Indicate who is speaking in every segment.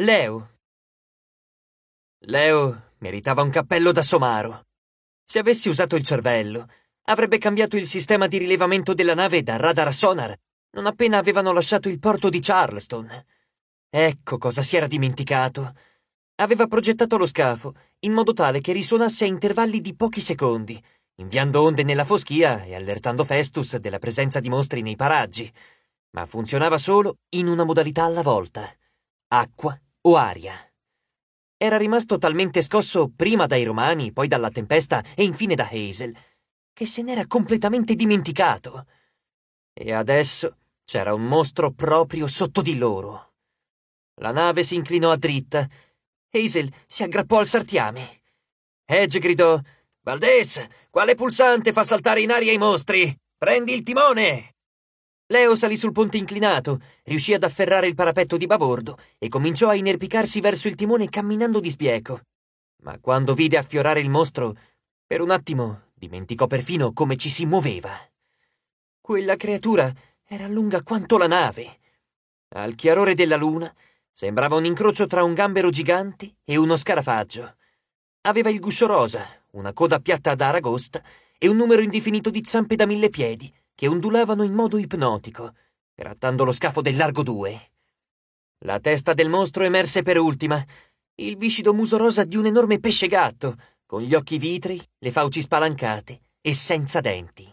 Speaker 1: Leo. Leo meritava un cappello da somaro. Se avessi usato il cervello, avrebbe cambiato il sistema di rilevamento della nave da radar a sonar non appena avevano lasciato il porto di Charleston. Ecco cosa si era dimenticato. Aveva progettato lo scafo in modo tale che risuonasse a intervalli di pochi secondi, inviando onde nella foschia e allertando Festus della presenza di mostri nei paraggi, ma funzionava solo in una modalità alla volta: acqua o aria. Era rimasto talmente scosso prima dai romani, poi dalla tempesta e infine da Hazel, che se n'era completamente dimenticato. E adesso c'era un mostro proprio sotto di loro. La nave si inclinò a dritta. Hazel si aggrappò al sartiame. Edge gridò: Valdez, quale pulsante fa saltare in aria i mostri? Prendi il timone! Leo salì sul ponte inclinato, riuscì ad afferrare il parapetto di babordo e cominciò a inerpicarsi verso il timone camminando di sbieco. Ma quando vide affiorare il mostro, per un attimo dimenticò perfino come ci si muoveva. Quella creatura era lunga quanto la nave. Al chiarore della luna sembrava un incrocio tra un gambero gigante e uno scarafaggio. Aveva il guscio rosa, una coda piatta ad aragosta e un numero indefinito di zampe da mille piedi che ondulavano in modo ipnotico, grattando lo scafo del largo due. La testa del mostro emerse per ultima, il viscido muso rosa di un enorme pesce gatto, con gli occhi vitrei, le fauci spalancate e senza denti.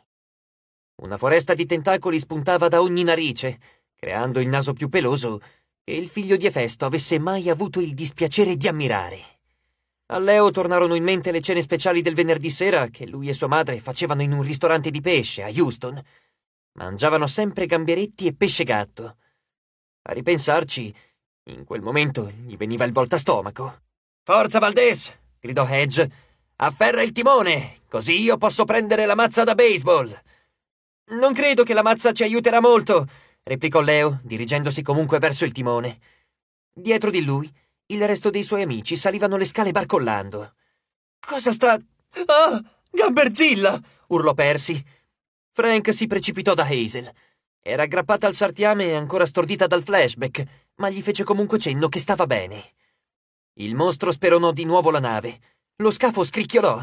Speaker 1: Una foresta di tentacoli spuntava da ogni narice, creando il naso più peloso che il figlio di Efesto avesse mai avuto il dispiacere di ammirare. A Leo tornarono in mente le cene speciali del venerdì sera che lui e sua madre facevano in un ristorante di pesce a Houston. Mangiavano sempre gamberetti e pesce gatto. A ripensarci, in quel momento gli veniva il voltastomaco. Forza, Valdés! gridò Hedge. Afferra il timone, così io posso prendere la mazza da baseball. Non credo che la mazza ci aiuterà molto, replicò Leo, dirigendosi comunque verso il timone. Dietro di lui il resto dei suoi amici salivano le scale barcollando. Cosa sta. Ah! Gamberzilla! urlò Percy. Frank si precipitò da Hazel. Era aggrappata al sartiame e ancora stordita dal flashback, ma gli fece comunque cenno che stava bene. Il mostro speronò di nuovo la nave. Lo scafo scricchiolò.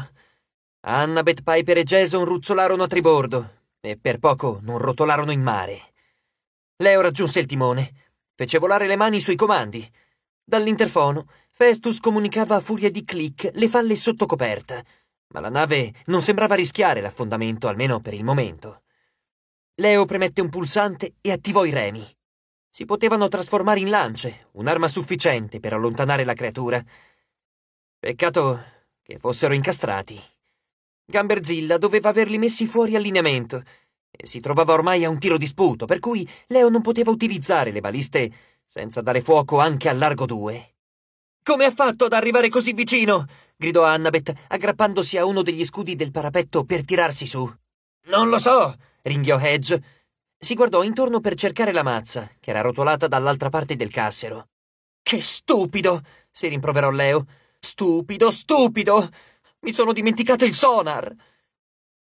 Speaker 1: Annabeth, Piper e Jason ruzzolarono a tribordo e per poco non rotolarono in mare. Leo raggiunse il timone, fece volare le mani sui comandi. Dall'interfono Festus comunicava a furia di clic le falle sotto coperta, ma la nave non sembrava rischiare l'affondamento, almeno per il momento. Leo premette un pulsante e attivò i remi. Si potevano trasformare in lance, un'arma sufficiente per allontanare la creatura. Peccato che fossero incastrati. Gamberzilla doveva averli messi fuori allineamento e si trovava ormai a un tiro di sputo, per cui Leo non poteva utilizzare le baliste senza dare fuoco anche al largo due. Come ha fatto ad arrivare così vicino? gridò Annabeth, aggrappandosi a uno degli scudi del parapetto per tirarsi su. Non lo so, ringhiò Hedge. Si guardò intorno per cercare la mazza, che era rotolata dall'altra parte del cassero. Che stupido! si rimproverò Leo. Stupido, stupido! Mi sono dimenticato il sonar!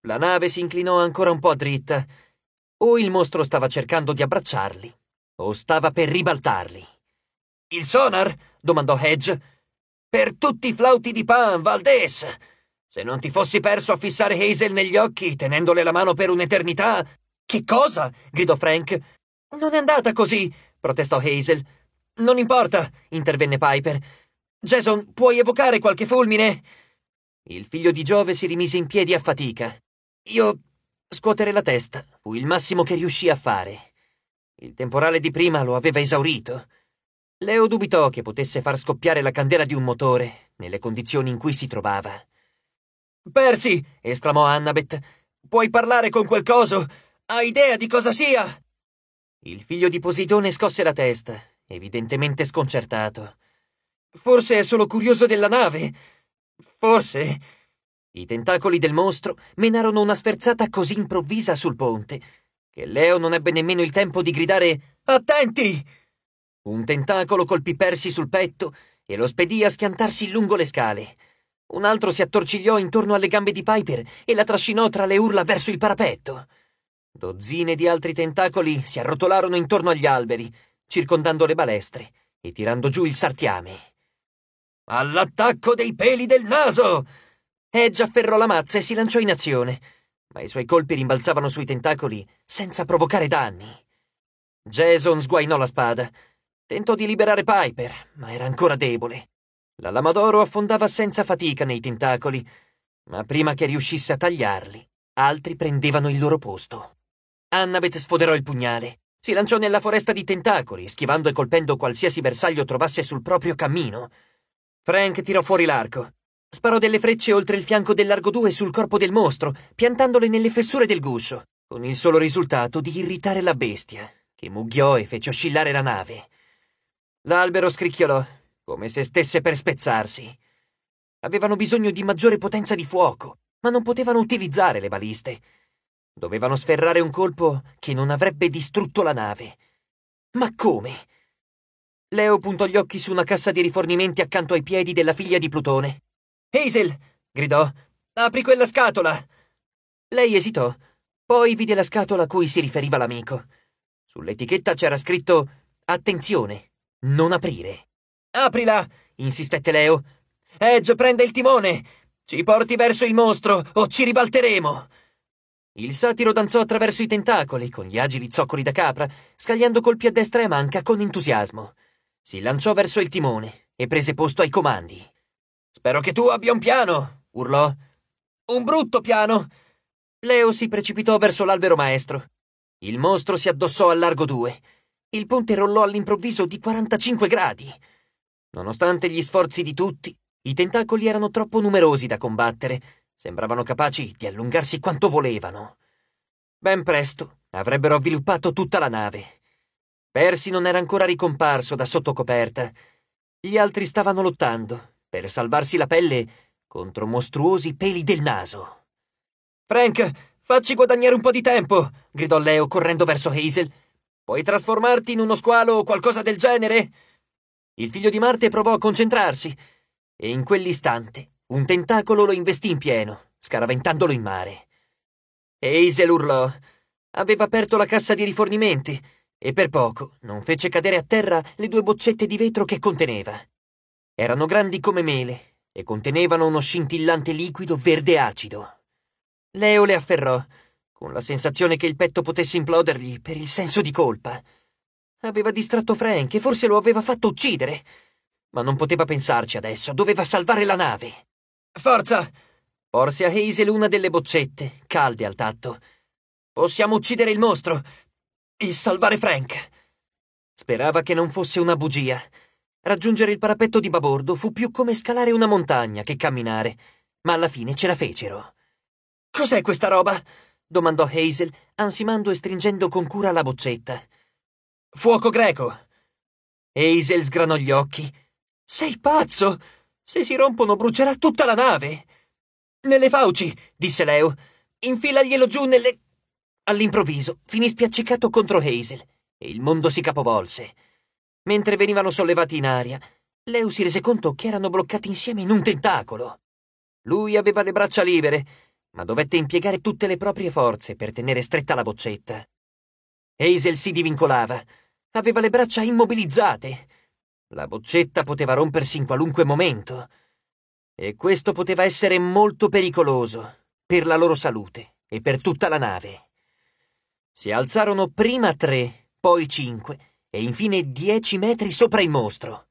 Speaker 1: La nave si inclinò ancora un po' dritta. O il mostro stava cercando di abbracciarli, o stava per ribaltarli. Il sonar? domandò Hedge. Per tutti i flauti di Pan, Valdés! Se non ti fossi perso a fissare Hazel negli occhi, tenendole la mano per un'eternità. Che cosa? gridò Frank. Non è andata così, protestò Hazel. Non importa, intervenne Piper. Jason, puoi evocare qualche fulmine? Il figlio di Giove si rimise in piedi a fatica. Io scuotere la testa fu il massimo che riuscì a fare. Il temporale di prima lo aveva esaurito. Leo dubitò che potesse far scoppiare la candela di un motore nelle condizioni in cui si trovava. Percy! esclamò Annabeth. Puoi parlare con quel coso? Hai idea di cosa sia? Il figlio di Poseidone scosse la testa, evidentemente sconcertato. Forse è solo curioso della nave. Forse. I tentacoli del mostro menarono una sferzata così improvvisa sul ponte che Leo non ebbe nemmeno il tempo di gridare Attenti! Un tentacolo colpì Percy sul petto e lo spedì a schiantarsi lungo le scale. Un altro si attorcigliò intorno alle gambe di Piper e la trascinò tra le urla verso il parapetto. Dozzine di altri tentacoli si arrotolarono intorno agli alberi, circondando le balestre, e tirando giù il sartiame. All'attacco dei peli del naso! Edge afferrò la mazza e si lanciò in azione, ma i suoi colpi rimbalzavano sui tentacoli senza provocare danni. Jason sguainò la spada. Tentò di liberare Piper, ma era ancora debole. La lama d'oro affondava senza fatica nei tentacoli, ma prima che riuscisse a tagliarli, altri prendevano il loro posto. Annabeth sfoderò il pugnale. Si lanciò nella foresta di tentacoli, schivando e colpendo qualsiasi bersaglio trovasse sul proprio cammino. Frank tirò fuori l'arco. Sparò delle frecce oltre il fianco del largo 2 sul corpo del mostro, piantandole nelle fessure del guscio, con il solo risultato di irritare la bestia, che mugghiò e fece oscillare la nave. L'albero scricchiolò, come se stesse per spezzarsi. Avevano bisogno di maggiore potenza di fuoco, ma non potevano utilizzare le baliste. Dovevano sferrare un colpo che non avrebbe distrutto la nave. Ma come? Leo puntò gli occhi su una cassa di rifornimenti accanto ai piedi della figlia di Plutone. Hazel! gridò. Apri quella scatola! Lei esitò, poi vide la scatola a cui si riferiva l'amico. Sull'etichetta c'era scritto Attenzione, non aprire. Aprila! insistette Leo. Edge, prende il timone! Ci porti verso il mostro o ci ribalteremo! Il satiro danzò attraverso i tentacoli, con gli agili zoccoli da capra, scagliando colpi a destra e a manca con entusiasmo. Si lanciò verso il timone e prese posto ai comandi. Spero che tu abbia un piano, urlò. Un brutto piano! Leo si precipitò verso l'albero maestro. Il mostro si addossò al largo due. Il ponte rollò all'improvviso di 45 gradi. Nonostante gli sforzi di tutti, i tentacoli erano troppo numerosi da combattere Sembravano capaci di allungarsi quanto volevano. Ben presto avrebbero avviluppato tutta la nave. Percy non era ancora ricomparso da sotto coperta. Gli altri stavano lottando, per salvarsi la pelle, contro mostruosi peli del naso. Frank, facci guadagnare un po' di tempo, gridò Leo correndo verso Hazel. Puoi trasformarti in uno squalo o qualcosa del genere? Il figlio di Marte provò a concentrarsi, e in quell'istante un tentacolo lo investì in pieno, scaraventandolo in mare. Hazel urlò. Aveva aperto la cassa di rifornimenti e per poco non fece cadere a terra le due boccette di vetro che conteneva. Erano grandi come mele e contenevano uno scintillante liquido verde acido. Leo le afferrò, con la sensazione che il petto potesse implodergli per il senso di colpa. Aveva distratto Frank e forse lo aveva fatto uccidere. Ma non poteva pensarci adesso, doveva salvare la nave. Forza! Porse a Hazel una delle boccette, calde al tatto. Possiamo uccidere il mostro e salvare Frank. Sperava che non fosse una bugia. Raggiungere il parapetto di babordo fu più come scalare una montagna che camminare, ma alla fine ce la fecero. Cos'è questa roba? domandò Hazel, ansimando e stringendo con cura la boccetta. Fuoco greco. Hazel sgranò gli occhi. Sei pazzo! Se si rompono brucerà tutta la nave. Nelle fauci, disse Leo. Infilaglielo giù nelle... All'improvviso finì spiaccicato contro Hazel e il mondo si capovolse. Mentre venivano sollevati in aria, Leo si rese conto che erano bloccati insieme in un tentacolo. Lui aveva le braccia libere, ma dovette impiegare tutte le proprie forze per tenere stretta la boccetta. Hazel si divincolava. Aveva le braccia immobilizzate. La boccetta poteva rompersi in qualunque momento. E questo poteva essere molto pericoloso per la loro salute e per tutta la nave. Si alzarono prima tre, poi cinque e infine dieci metri sopra il mostro.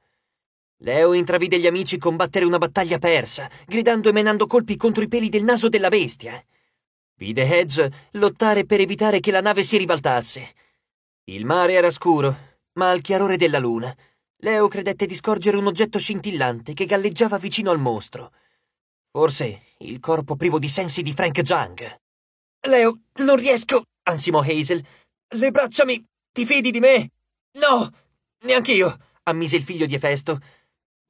Speaker 1: Leo intravide gli amici combattere una battaglia persa, gridando e menando colpi contro i peli del naso della bestia. Vide Hedge lottare per evitare che la nave si ribaltasse. Il mare era scuro, ma al chiarore della luna Leo credette di scorgere un oggetto scintillante che galleggiava vicino al mostro. Forse il corpo privo di sensi di Frank Jung. Leo, non riesco, ansimò Hazel. Le braccia mi... Ti fidi di me? No, neanche io, ammise il figlio di Efesto.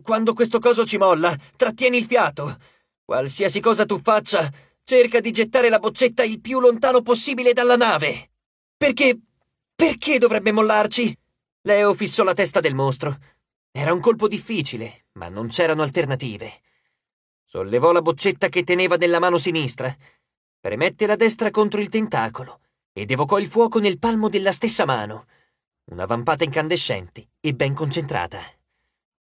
Speaker 1: Quando questo coso ci molla, trattieni il fiato. Qualsiasi cosa tu faccia, cerca di gettare la boccetta il più lontano possibile dalla nave. Perché... perché dovrebbe mollarci? Leo fissò la testa del mostro. Era un colpo difficile, ma non c'erano alternative. Sollevò la boccetta che teneva nella mano sinistra, premette la destra contro il tentacolo ed evocò il fuoco nel palmo della stessa mano. Una vampata incandescente e ben concentrata.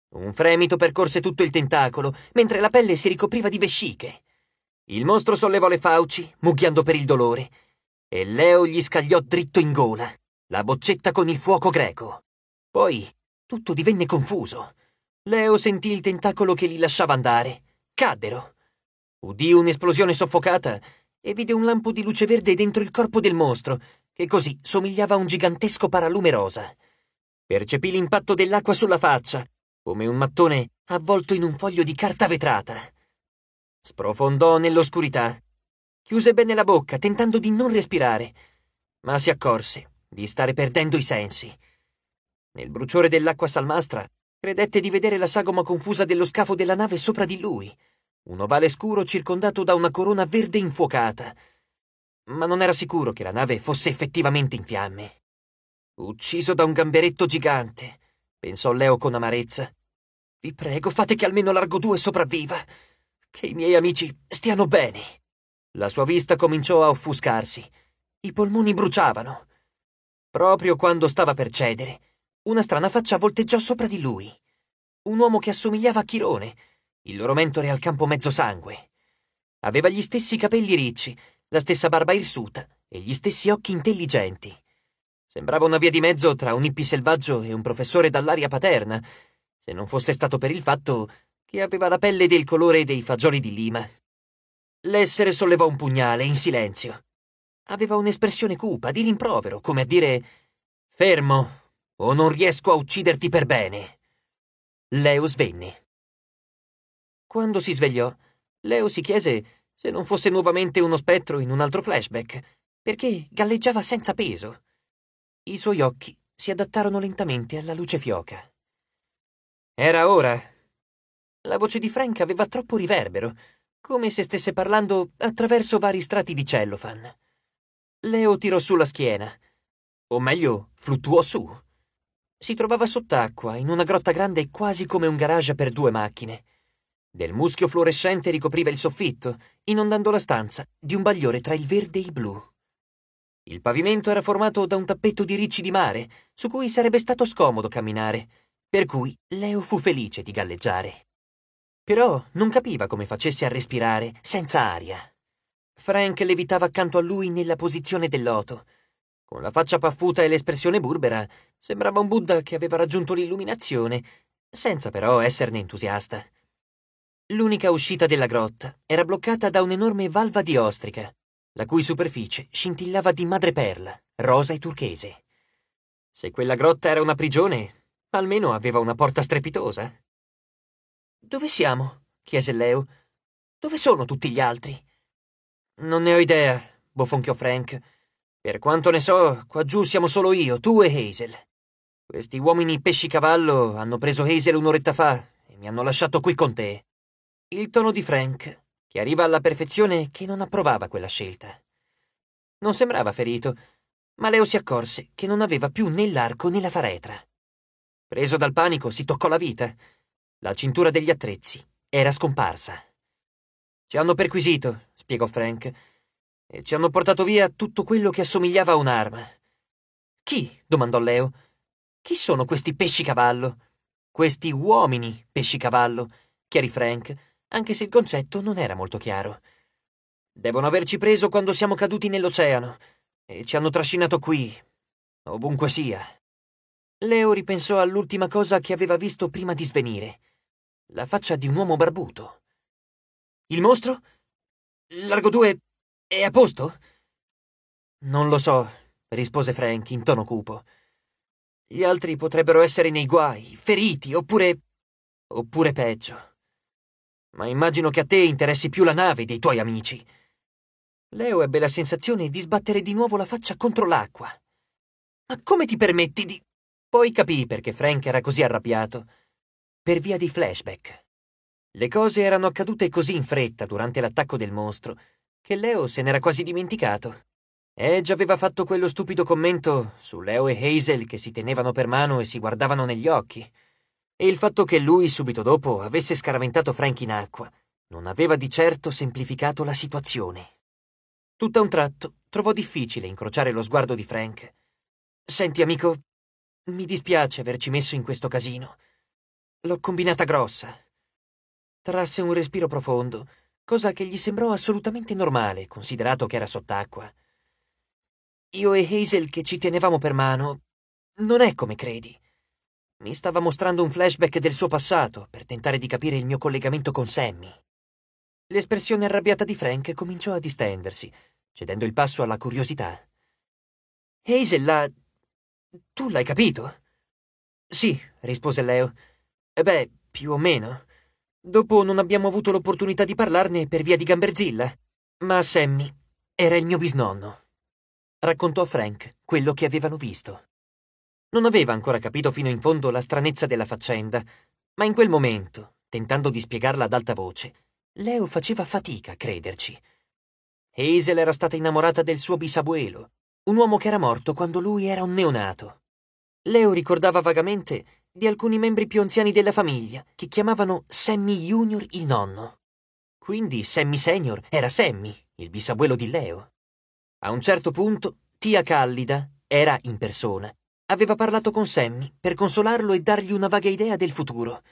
Speaker 1: Un fremito percorse tutto il tentacolo, mentre la pelle si ricopriva di vesciche. Il mostro sollevò le fauci, mugghiando per il dolore, e Leo gli scagliò dritto in gola, la boccetta con il fuoco greco. Poi tutto divenne confuso. Leo sentì il tentacolo che li lasciava andare. Caddero. Udì un'esplosione soffocata e vide un lampo di luce verde dentro il corpo del mostro, che così somigliava a un gigantesco paralume rosa. Percepì l'impatto dell'acqua sulla faccia, come un mattone avvolto in un foglio di carta vetrata. Sprofondò nell'oscurità. Chiuse bene la bocca, tentando di non respirare, ma si accorse di stare perdendo i sensi. Nel bruciore dell'acqua salmastra, credette di vedere la sagoma confusa dello scafo della nave sopra di lui un ovale scuro circondato da una corona verde infuocata. Ma non era sicuro che la nave fosse effettivamente in fiamme. Ucciso da un gamberetto gigante, pensò Leo con amarezza. Vi prego, fate che almeno Largo 2 sopravviva. Che i miei amici stiano bene. La sua vista cominciò a offuscarsi. I polmoni bruciavano. Proprio quando stava per cedere, una strana faccia volteggiò sopra di lui. Un uomo che assomigliava a Chirone, il loro mentore al campo mezzo sangue. Aveva gli stessi capelli ricci, la stessa barba irsuta e gli stessi occhi intelligenti. Sembrava una via di mezzo tra un hippie selvaggio e un professore dall'aria paterna, se non fosse stato per il fatto che aveva la pelle del colore dei fagioli di Lima. L'essere sollevò un pugnale in silenzio. Aveva un'espressione cupa, di rimprovero, come a dire Fermo, o non riesco a ucciderti per bene. Leo svenne. Quando si svegliò, Leo si chiese se non fosse nuovamente uno spettro in un altro flashback, perché galleggiava senza peso. I suoi occhi si adattarono lentamente alla luce fioca. Era ora. La voce di Frank aveva troppo riverbero, come se stesse parlando attraverso vari strati di cellofan. Leo tirò su la schiena, o meglio, fluttuò su. Si trovava sott'acqua, in una grotta grande quasi come un garage per due macchine. Del muschio fluorescente ricopriva il soffitto, inondando la stanza di un bagliore tra il verde e il blu. Il pavimento era formato da un tappetto di ricci di mare, su cui sarebbe stato scomodo camminare, per cui Leo fu felice di galleggiare. Però non capiva come facesse a respirare senza aria. Frank levitava accanto a lui nella posizione del loto. Con la faccia paffuta e l'espressione burbera, sembrava un Buddha che aveva raggiunto l'illuminazione, senza però esserne entusiasta. L'unica uscita della grotta era bloccata da un'enorme valva di ostrica, la cui superficie scintillava di madreperla, rosa e turchese. Se quella grotta era una prigione, almeno aveva una porta strepitosa. Dove siamo? chiese Leo. Dove sono tutti gli altri? Non ne ho idea, bofonchiò Frank. Per quanto ne so, qua giù siamo solo io, tu e Hazel. Questi uomini pesci-cavallo hanno preso Hazel un'oretta fa e mi hanno lasciato qui con te. Il tono di Frank chiariva alla perfezione che non approvava quella scelta. Non sembrava ferito, ma Leo si accorse che non aveva più né l'arco né la faretra. Preso dal panico, si toccò la vita. La cintura degli attrezzi era scomparsa. Ci hanno perquisito, spiegò Frank, e ci hanno portato via tutto quello che assomigliava a un'arma. Chi? domandò Leo. Chi sono questi pesci cavallo? Questi uomini pesci cavallo, chiarì Frank anche se il concetto non era molto chiaro. Devono averci preso quando siamo caduti nell'oceano e ci hanno trascinato qui, ovunque sia. Leo ripensò all'ultima cosa che aveva visto prima di svenire, la faccia di un uomo barbuto. Il mostro? Largo 2 è a posto? Non lo so, rispose Frank in tono cupo. Gli altri potrebbero essere nei guai, feriti, oppure... oppure peggio ma immagino che a te interessi più la nave dei tuoi amici. Leo ebbe la sensazione di sbattere di nuovo la faccia contro l'acqua. Ma come ti permetti di... Poi capì perché Frank era così arrabbiato. Per via di flashback. Le cose erano accadute così in fretta durante l'attacco del mostro che Leo se n'era quasi dimenticato. Edge aveva fatto quello stupido commento su Leo e Hazel che si tenevano per mano e si guardavano negli occhi e il fatto che lui subito dopo avesse scaraventato Frank in acqua non aveva di certo semplificato la situazione. Tutt'a un tratto trovò difficile incrociare lo sguardo di Frank. Senti, amico, Mi dispiace averci messo in questo casino. L'ho combinata grossa. Trasse un respiro profondo, cosa che gli sembrò assolutamente normale, considerato che era sott'acqua. Io e Hazel che ci tenevamo per mano, non è come credi. Mi stava mostrando un flashback del suo passato per tentare di capire il mio collegamento con Sammy. L'espressione arrabbiata di Frank cominciò a distendersi, cedendo il passo alla curiosità. Hazel l'ha... Tu l'hai capito? Sì, rispose Leo. E beh, più o meno. Dopo non abbiamo avuto l'opportunità di parlarne per via di Gamberzilla. Ma Sammy era il mio bisnonno. Raccontò a Frank quello che avevano visto. Non aveva ancora capito fino in fondo la stranezza della faccenda, ma in quel momento, tentando di spiegarla ad alta voce, Leo faceva fatica a crederci. Hazel era stata innamorata del suo bisabuelo, un uomo che era morto quando lui era un neonato. Leo ricordava vagamente di alcuni membri più anziani della famiglia che chiamavano Sammy Junior il nonno. Quindi Sammy Senior era Sammy, il bisabuelo di Leo. A un certo punto, tia Callida, era in persona, aveva parlato con Sammy per consolarlo e dargli una vaga idea del futuro.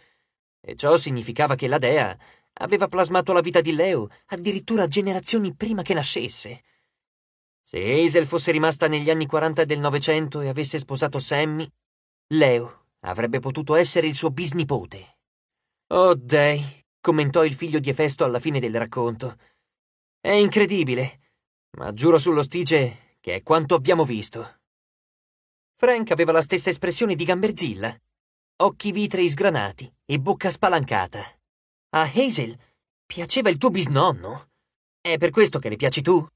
Speaker 1: E ciò significava che la dea aveva plasmato la vita di Leo addirittura generazioni prima che nascesse. Se Hazel fosse rimasta negli anni 40 del Novecento e avesse sposato Sammy, Leo avrebbe potuto essere il suo bisnipote. Oh dei, commentò il figlio di Efesto alla fine del racconto. È incredibile, ma giuro sullo stige che è quanto abbiamo visto. Frank aveva la stessa espressione di Gamberzilla. Occhi vitrei sgranati e bocca spalancata. A Hazel piaceva il tuo bisnonno? È per questo che le piaci tu?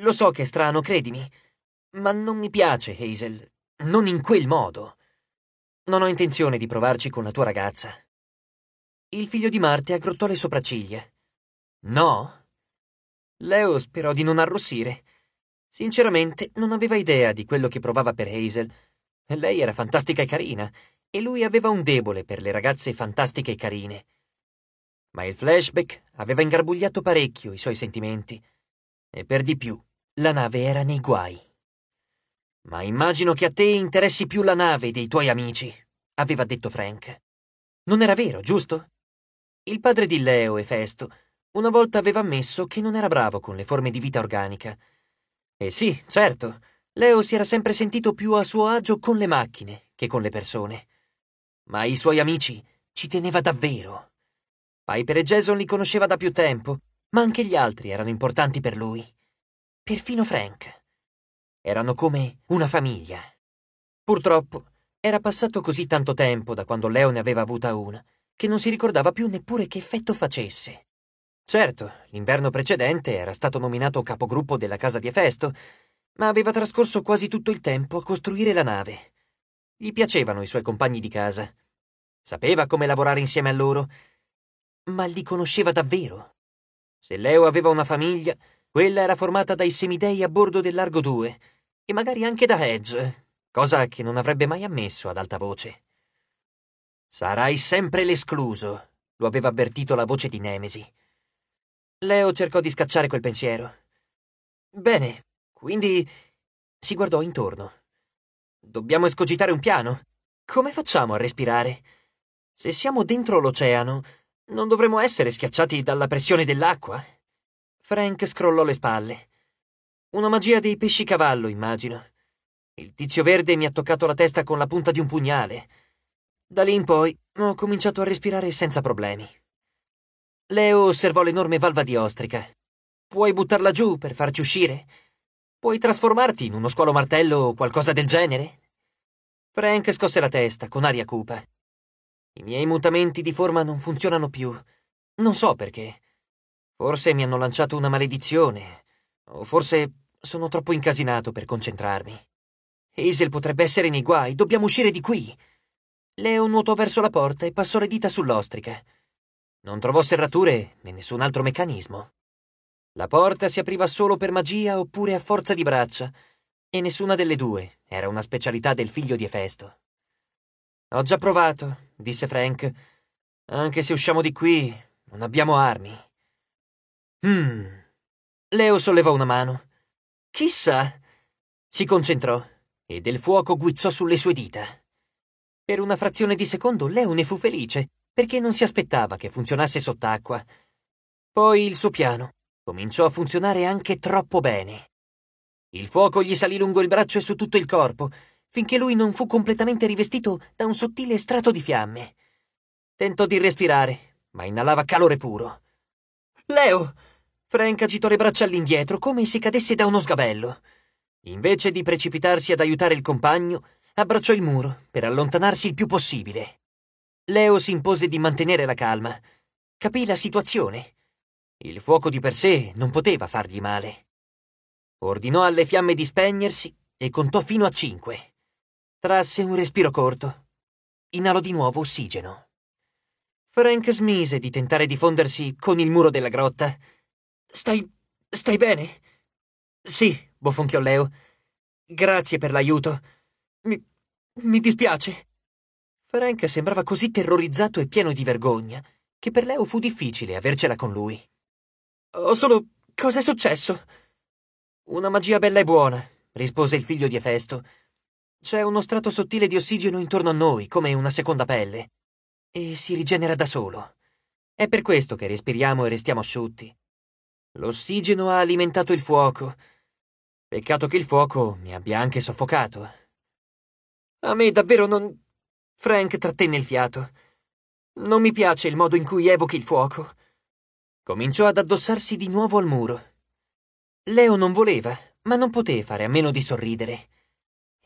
Speaker 1: Lo so che è strano, credimi, ma non mi piace Hazel, non in quel modo. Non ho intenzione di provarci con la tua ragazza. Il figlio di Marte aggrottò le sopracciglia. No? Leo sperò di non arrossire. Sinceramente, non aveva idea di quello che provava per Hazel. Lei era fantastica e carina, e lui aveva un debole per le ragazze fantastiche e carine. Ma il flashback aveva ingarbugliato parecchio i suoi sentimenti e per di più, la nave era nei guai. Ma immagino che a te interessi più la nave dei tuoi amici, aveva detto Frank. Non era vero, giusto? Il padre di Leo, Efesto, una volta aveva ammesso che non era bravo con le forme di vita organica. E sì, certo, Leo si era sempre sentito più a suo agio con le macchine che con le persone. Ma i suoi amici ci teneva davvero. Piper e Jason li conosceva da più tempo ma anche gli altri erano importanti per lui. Perfino Frank. Erano come una famiglia. Purtroppo era passato così tanto tempo da quando Leo ne aveva avuta una, che non si ricordava più neppure che effetto facesse. Certo, l'inverno precedente era stato nominato capogruppo della casa di Efesto, ma aveva trascorso quasi tutto il tempo a costruire la nave. Gli piacevano i suoi compagni di casa. Sapeva come lavorare insieme a loro, ma li conosceva davvero. Se Leo aveva una famiglia, quella era formata dai semidei a bordo del Largo 2 e magari anche da Hedge, cosa che non avrebbe mai ammesso ad alta voce. Sarai sempre l'escluso, lo aveva avvertito la voce di Nemesi. Leo cercò di scacciare quel pensiero. Bene, quindi si guardò intorno. Dobbiamo escogitare un piano? Come facciamo a respirare? Se siamo dentro l'oceano, non dovremmo essere schiacciati dalla pressione dell'acqua? Frank scrollò le spalle. Una magia dei pesci cavallo, immagino. Il tizio verde mi ha toccato la testa con la punta di un pugnale. Da lì in poi ho cominciato a respirare senza problemi. Leo osservò l'enorme valva di ostrica. Puoi buttarla giù per farci uscire? Puoi trasformarti in uno squalo martello o qualcosa del genere? Frank scosse la testa con aria cupa. I miei mutamenti di forma non funzionano più. Non so perché. Forse mi hanno lanciato una maledizione, o forse sono troppo incasinato per concentrarmi. Hazel potrebbe essere nei guai, dobbiamo uscire di qui. Leo nuotò verso la porta e passò le dita sull'ostrica. Non trovò serrature né nessun altro meccanismo. La porta si apriva solo per magia oppure a forza di braccia, e nessuna delle due era una specialità del figlio di Efesto. Ho già provato, disse Frank. Anche se usciamo di qui, non abbiamo armi. Hmm. Leo sollevò una mano. Chissà. Si concentrò e del fuoco guizzò sulle sue dita. Per una frazione di secondo Leo ne fu felice, perché non si aspettava che funzionasse sott'acqua. Poi il suo piano cominciò a funzionare anche troppo bene. Il fuoco gli salì lungo il braccio e su tutto il corpo, finché lui non fu completamente rivestito da un sottile strato di fiamme. Tentò di respirare, ma inalava calore puro. Leo! Frank agitò le braccia all'indietro come se cadesse da uno sgabello. Invece di precipitarsi ad aiutare il compagno, abbracciò il muro per allontanarsi il più possibile. Leo si impose di mantenere la calma. Capì la situazione. Il fuoco di per sé non poteva fargli male. Ordinò alle fiamme di spegnersi e contò fino a cinque. Trasse un respiro corto. Inalò di nuovo ossigeno. Frank smise di tentare di fondersi con il muro della grotta. Stai. stai bene? Sì, bofonchiò Leo. Grazie per l'aiuto. Mi. mi dispiace. Frank sembrava così terrorizzato e pieno di vergogna che per Leo fu difficile avercela con lui. Ho solo. Cos'è successo? Una magia bella e buona, rispose il figlio di Efesto. C'è uno strato sottile di ossigeno intorno a noi, come una seconda pelle, e si rigenera da solo. È per questo che respiriamo e restiamo asciutti. L'ossigeno ha alimentato il fuoco. Peccato che il fuoco mi abbia anche soffocato. A me davvero non. Frank trattenne il fiato. Non mi piace il modo in cui evochi il fuoco. Cominciò ad addossarsi di nuovo al muro. Leo non voleva, ma non poté fare a meno di sorridere.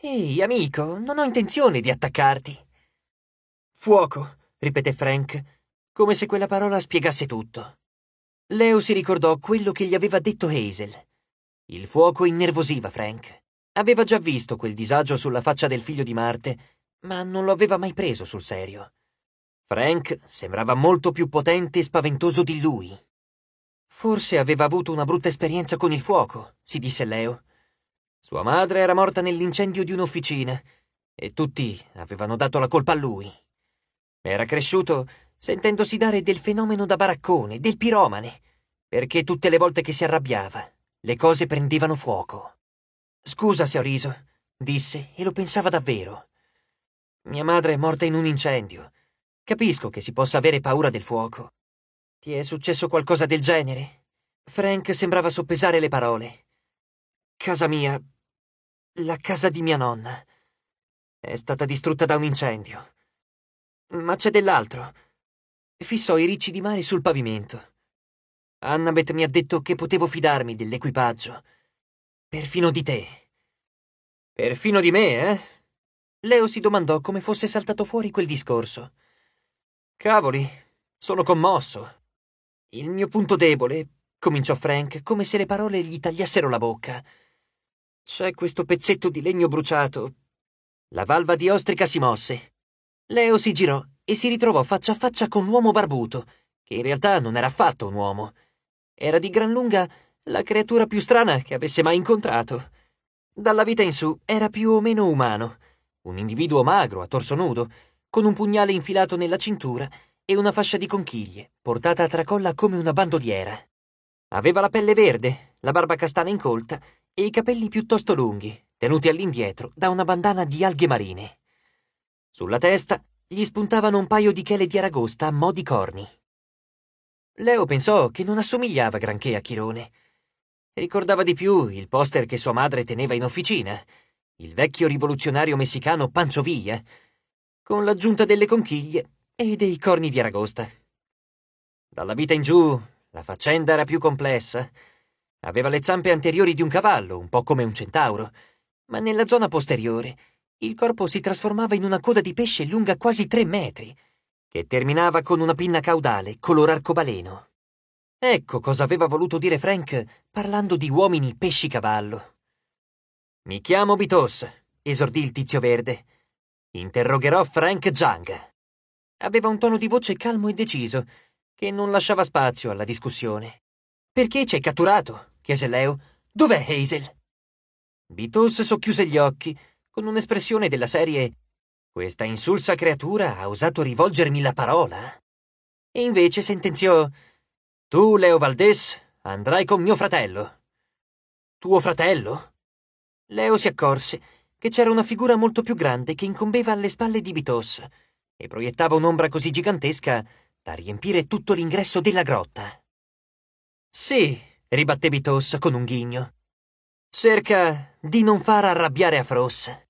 Speaker 1: Ehi, amico, non ho intenzione di attaccarti. Fuoco, ripeté Frank, come se quella parola spiegasse tutto. Leo si ricordò quello che gli aveva detto Hazel. Il fuoco innervosiva Frank. Aveva già visto quel disagio sulla faccia del figlio di Marte, ma non lo aveva mai preso sul serio. Frank sembrava molto più potente e spaventoso di lui. Forse aveva avuto una brutta esperienza con il fuoco, si disse Leo. Sua madre era morta nell'incendio di un'officina e tutti avevano dato la colpa a lui. Era cresciuto sentendosi dare del fenomeno da baraccone, del piromane, perché tutte le volte che si arrabbiava, le cose prendevano fuoco. Scusa se ho riso, disse, e lo pensava davvero. Mia madre è morta in un incendio. Capisco che si possa avere paura del fuoco, ti è successo qualcosa del genere? Frank sembrava soppesare le parole. Casa mia. La casa di mia nonna. È stata distrutta da un incendio. Ma c'è dell'altro. Fissò i ricci di mare sul pavimento. Annabeth mi ha detto che potevo fidarmi dell'equipaggio. Perfino di te. Perfino di me, eh? Leo si domandò come fosse saltato fuori quel discorso. Cavoli, sono commosso. Il mio punto debole, cominciò Frank, come se le parole gli tagliassero la bocca. C'è questo pezzetto di legno bruciato. La valva di ostrica si mosse. Leo si girò e si ritrovò faccia a faccia con l'uomo barbuto, che in realtà non era affatto un uomo. Era di gran lunga la creatura più strana che avesse mai incontrato. Dalla vita in su era più o meno umano, un individuo magro, a torso nudo, con un pugnale infilato nella cintura e una fascia di conchiglie, portata a tracolla come una bandoliera. Aveva la pelle verde, la barba castana incolta e i capelli piuttosto lunghi, tenuti all'indietro da una bandana di alghe marine. Sulla testa gli spuntavano un paio di chele di aragosta a mo' di corni. Leo pensò che non assomigliava granché a Chirone. Ricordava di più il poster che sua madre teneva in officina, il vecchio rivoluzionario messicano Pancho Villa, con l'aggiunta delle conchiglie e dei corni di aragosta. Dalla vita in giù la faccenda era più complessa. Aveva le zampe anteriori di un cavallo, un po' come un centauro, ma nella zona posteriore il corpo si trasformava in una coda di pesce lunga quasi tre metri, che terminava con una pinna caudale color arcobaleno. Ecco cosa aveva voluto dire Frank parlando di uomini pesci cavallo. Mi chiamo Bitos, esordì il tizio verde. Interrogherò Frank Jang. Aveva un tono di voce calmo e deciso, che non lasciava spazio alla discussione. Perché ci hai catturato? chiese Leo. Dov'è Hazel? Beatles socchiuse gli occhi, con un'espressione della serie Questa insulsa creatura ha osato rivolgermi la parola? E invece sentenziò Tu, Leo Valdés, andrai con mio fratello. Tuo fratello? Leo si accorse che c'era una figura molto più grande che incombeva alle spalle di Bitos e proiettava un'ombra così gigantesca da riempire tutto l'ingresso della grotta. Sì, ribatté Bitos con un ghigno. Cerca di non far arrabbiare a Fross.